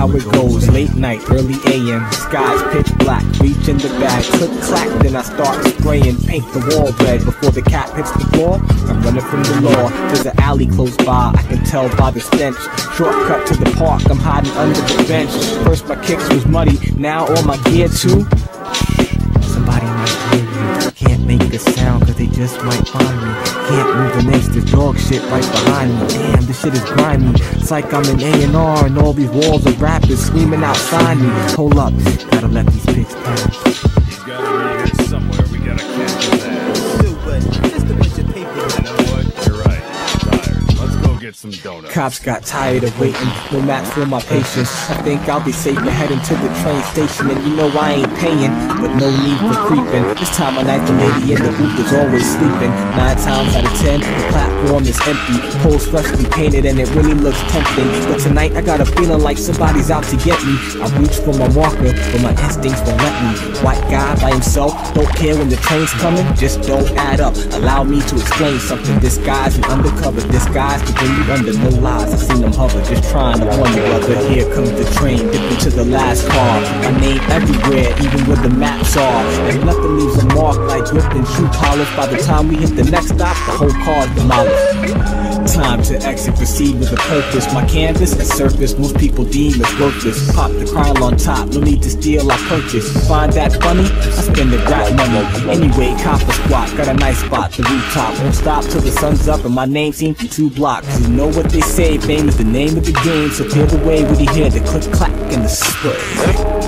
how it goes. Late night, early AM, skies pitch black. Reach in the bag, click clack, then I start spraying. Paint the wall red before the cat hits the floor. I'm running from the law. There's an alley close by, I can tell by the stench. Shortcut to the park, I'm hiding under the bench. First my kicks was muddy, now all my gear too. Somebody might hear me. Can't make a sound cause they just might find me. Can't move inch, there's dog shit right behind me. Damn, this shit is grimy. It's like I'm in A&R and all these walls of rappers screaming outside me. Hold up, gotta let these pigs pass. Get some donuts. Cops got tired of waiting, no match for my patience. I think I'll be safe and heading to the train station, and you know I ain't paying, but no need for creeping. This time of night, the lady in the booth is always sleeping. Nine times out of ten, the platform is empty. Poles freshly painted, and it really looks tempting. But tonight, I got a feeling like somebody's out to get me. I reach for my marker, but my instincts won't let me. White guy by himself, don't care when the train's coming, just don't add up. Allow me to explain something. Disguised and undercover, disguised to bring under no lies. I seen them hover, just trying to you, brother. Here comes the train, dipping to the last car. My name everywhere, even where the maps are. And nothing leaves a mark like gripped and shoe polish. By the time we hit the next stop, the whole car's demolished. Time to exit, proceed with a purpose. My canvas and surface, most people deem as worthless. Pop the crown on top, no need to steal, I purchase. Find that funny? I spend the rap money. Anyway, copper squat, got a nice spot, the rooftop. Won't stop till the sun's up, and my name seen from two blocks. You know what they say, fame is the name of the game. So clear the way when you hear the click clack and the spray.